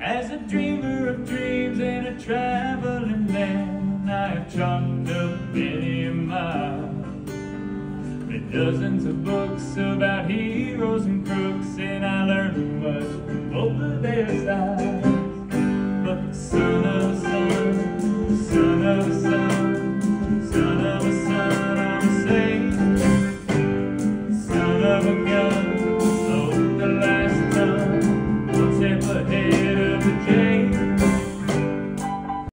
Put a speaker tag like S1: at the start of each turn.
S1: As a dreamer of dreams and a traveling man, I have chalked up many miles. Read dozens of books about heroes and crooks, and I learned much from both of their styles.